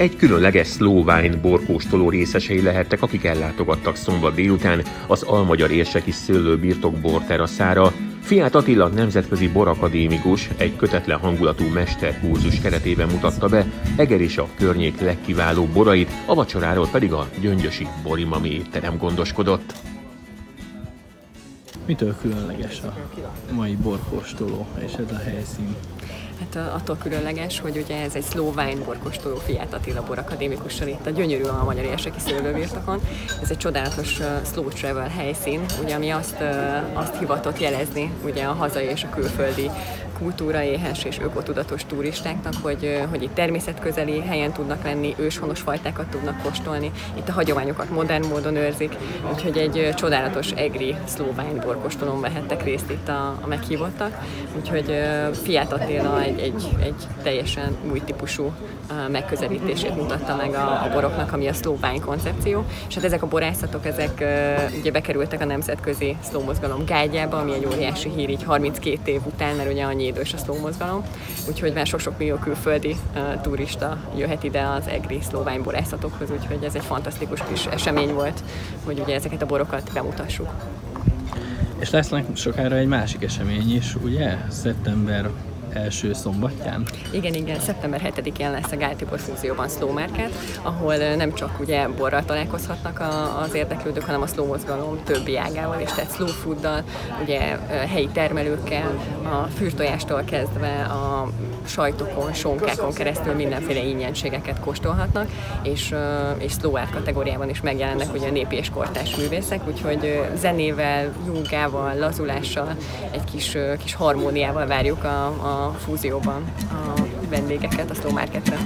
Egy különleges wine borkóstoló részesei lehettek, akik ellátogattak szombat délután az Almagyar érseki szőlő birtok borteraszára. Fiát Attila nemzetközi borakadémikus egy kötetlen hangulatú mesterkurzus keretében mutatta be Eger és a környék legkiváló borait, a vacsoráról pedig a gyöngyösi borimami étterem gondoskodott. Mitől különleges a mai borkóstoló és ez a helyszín? Hát attól különleges, hogy ugye ez egy wine borkostoló Fiát Attila borakadémikussal itt a gyönyörű a magyar érseki szőlőbirtokon. Ez egy csodálatos uh, slow travel helyszín, ugye, ami azt, uh, azt hivatott jelezni ugye a hazai és a külföldi kultúraéhes és ökotudatos turistáknak, hogy, hogy itt természetközeli helyen tudnak lenni, őshonos fajtákat tudnak kóstolni, itt a hagyományokat modern módon őrzik, úgyhogy egy csodálatos egri szlovány borkostolón vehettek részt itt a, a meghívottak, úgyhogy Fiat Attila egy, egy, egy teljesen új típusú megközelítését mutatta meg a, a boroknak, ami a szlovány koncepció, és hát ezek a borászatok, ezek ugye bekerültek a nemzetközi szlómozgalom gágyába, ami egy óriási hír így 32 év után, mert ugye annyi idős a szlómozgalom, úgyhogy már sok-sok millió külföldi turista jöhet ide az egri szlovány borászatokhoz, úgyhogy ez egy fantasztikus kis esemény volt, hogy ugye ezeket a borokat bemutassuk. És lesz sokára egy másik esemény is, ugye? Szeptember első szombatján? Igen, igen, szeptember 7-én lesz a Gáltibor fúzióban Slow Market, ahol nem csak ugye borral találkozhatnak a, az érdeklődők, hanem a slow mozgalom többi ágával is, tehát slow fooddal, ugye helyi termelőkkel, a fűrtojástól kezdve a sajtokon, sonkákon keresztül mindenféle ingyenségeket kóstolhatnak, és, és slow art kategóriában is megjelennek ugye a népi és kortás művészek, úgyhogy zenével, jogával, lazulással, egy kis, kis harmóniával várjuk a, a fúzióban a vendégeket a Slow Marketre.